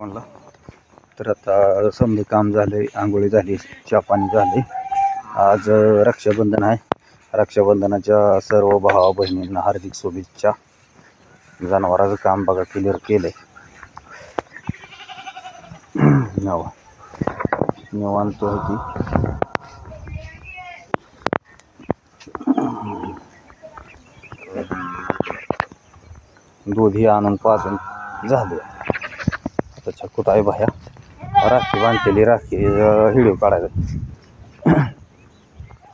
म्हणलं तर आता समजे काम झाले आंघोळी झाली चहा पाणी झाले. आज रक्षाबंधन आहे. रक्षाबंधनाच्या सर्व भावा बहिणींना हार्दिक शुभेच्छा. जनावराचं काम बघा क्लिअर केलंय. नवा. निवांत होती दूधही आणून पाचून झालं. आता छकूत आहे बाया. राखी बांधलेली राखी हिडिओ काढायला.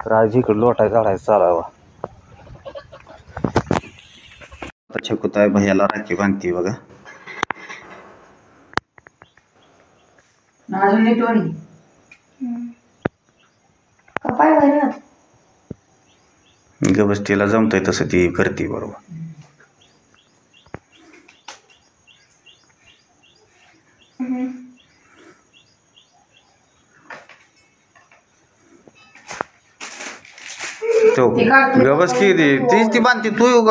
तर आज इकडं लोटाय काढायचं चालावा. आता छकूत आहे भैयाला राखी बांधते बघा. गबस्तीला जमतंय तसं ती करते बरोबर. तो. गबस की ती. तीच ती बांधते. तू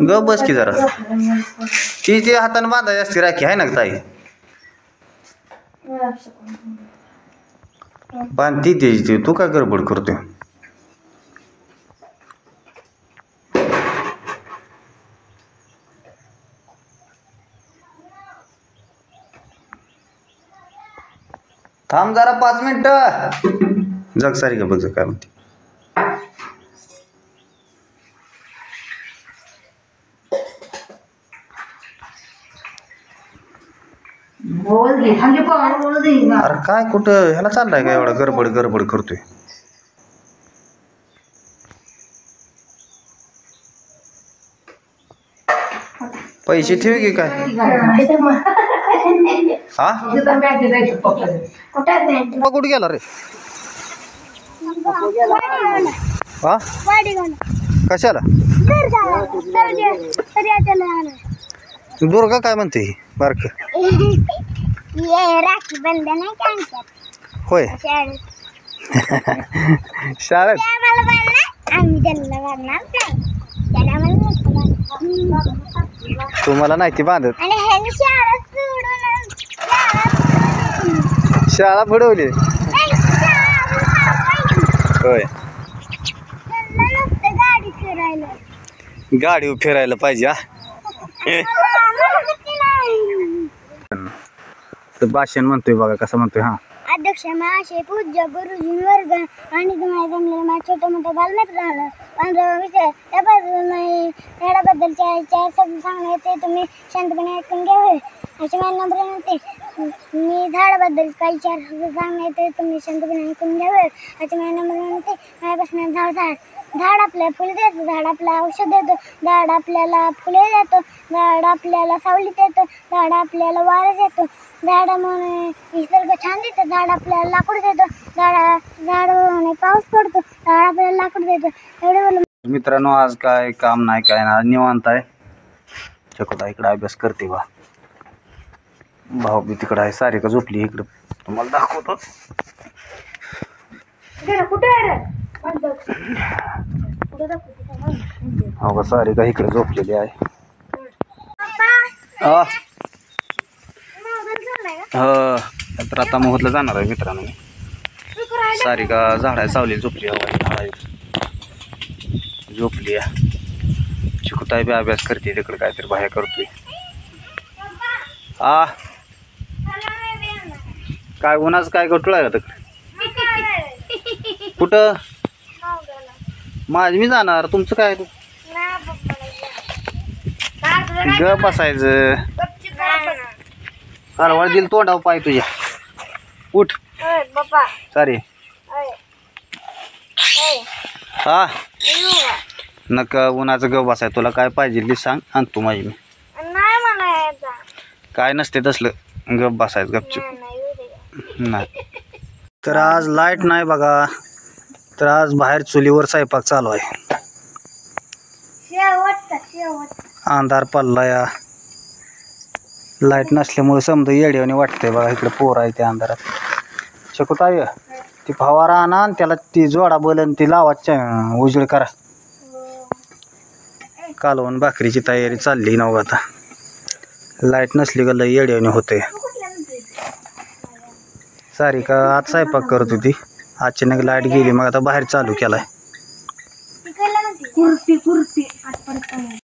ग बस की जरा. ती ती हाताने बांधायची असते राखी आहे ना ताई? बांधती ती ती. तू काय गडबड करतोय? थांब जरा पाच मिनिट. जग सारी का बघ काय म्हणते. अरे काय कुठं ह्याला चाललाय का एवढा गडबड गडबड करतोय? पैसे ठेव की काय? हा? कुठे गेला रे? हा? कशाला? दुर्गा काय म्हणते बारक. राखी बंधन आमच्यात होय. शाळेत. तुम्हाला नाही ती बांधत आणि ह्याने शाळा सोडून शाळा बुडवली. होय. गाडी फिरायला पाहिजे हा. भाषण म्हणतोय बघा कसं म्हणतोय हा. अध्यक्ष महाशय पूज्य गुरुजी वर्ग आणि तुम्हाला जमलेलं माझं छोटं मोठं बालमित्र झालं. पंधरा विषय त्याबद्दल नाही. खेळाबद्दलच्या इच्छा शब्द सांगण्याचे तुम्ही शांतपणे ऐकून घ्यावे अशी माझी नंबर विनंती. मी झाडाबद्दल काही चार शब्द सांगण्याचे तुम्ही शांतपणे ऐकून घ्यावे अशी माझी नंबर विनंती. माझ्यापासून झाड झाड. झाड आपल्याला फुले देतं झाड आपल्याला औषध देतं झाड आपल्याला फुले देतं झाड आपल्याला सावली देतं झाड आपल्याला वारं देतं. झाडामुळे निसर्ग छान देतं झाड आपल्याला लाकूड देतं झाडा झाडामुळे पाऊस पडतो झाड आपल्याला लाकूड देतं. एवढं बोलून मित्रांनो आज काय काम नाही काय नाही आज निवांत आहे. चकोता इकडे अभ्यास करते बा. भाऊ बी तिकडं आहे सारिका झोपली इकडं. तुम्हाला दाखवतो. कुठे आहे हो का सारिका इकडे झोपलेली आहे. हा. का हो तर आता मोहतला जाणार आहे मित्रांनो करायला सारिका झाडा सावली झोपली हवा झोपली आहे. चिकुताई बी अभ्यास करते तिकडे काहीतरी बाहेर करतोय. आ. काय उन्हाचं काय कटुळ आहे का तिकडे? कुठं? माझ मी जाणार. तुमचं काय? ग बसायचं. कारवाळ दिल तोंडाव पाय तुझ्या. उठ. सारे. हा. नका उन्हाचं ग बसाय. तुला काय पाहिजे ते सांग. आणि तू माझी मी. काय नसते तसलं. गप बसायचं गपचूप. नाही तर आज लाइट नाही बघा. तर आज बाहेर चुलीवर स्वयंपाक चालू आहे. अंधार पडला या लाइट नसल्यामुळे समजा येड्यावाने वाटतंय बघा इकडे पोर आहे त्या अंधारात. शकत आहे ती फवारा आणा आणि त्याला ती जोडा बोलन ती लावाच्या उजळ करा. कालवण भाकरीची तयारी चालली नव आता. लाइट नसली का लय येड्याने होते सारिका आज स्वयंपाक करत होती. अचानक लाइट गेली मग आता बाहेर चालू केलाय. कुर्ती कुर्ती.